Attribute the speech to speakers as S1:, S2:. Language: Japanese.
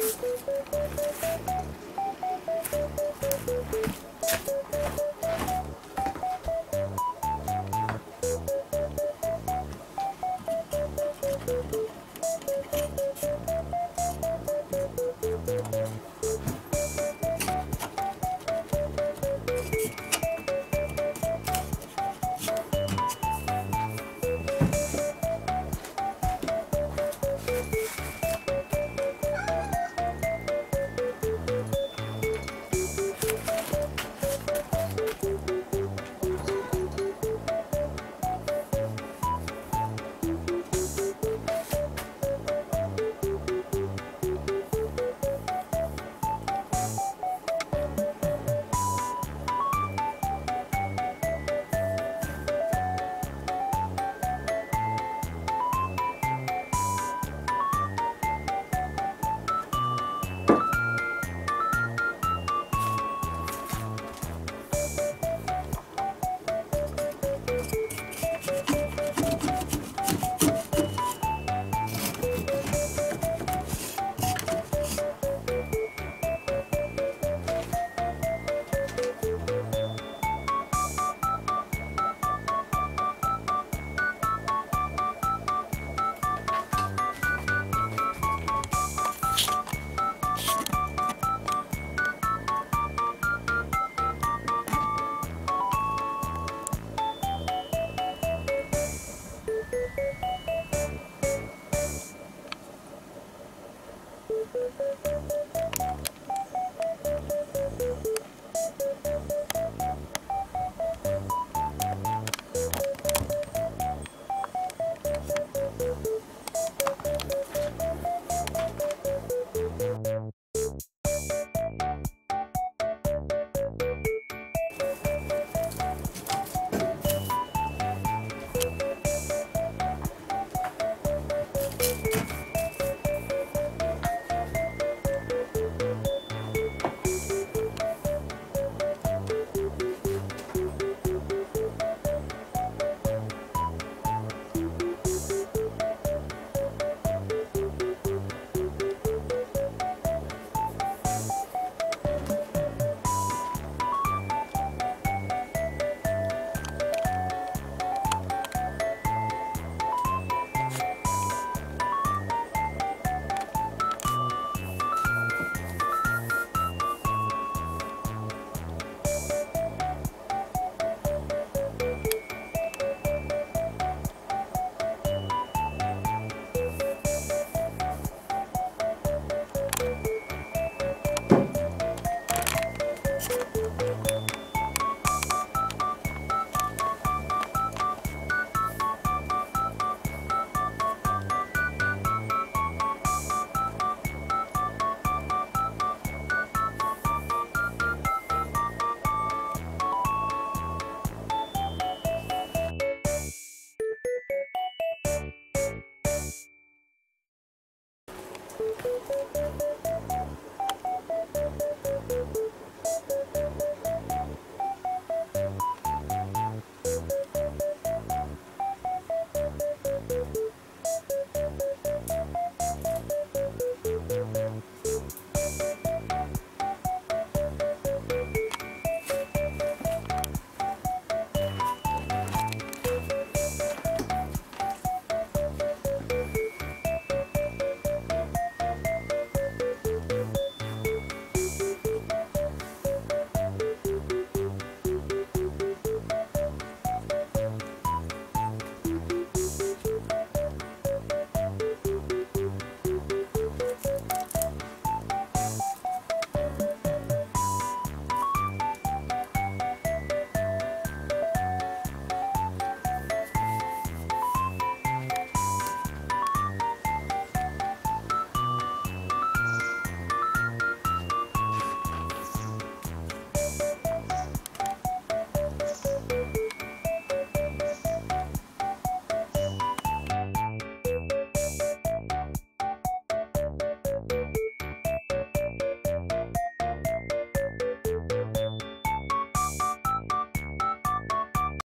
S1: フフフフ。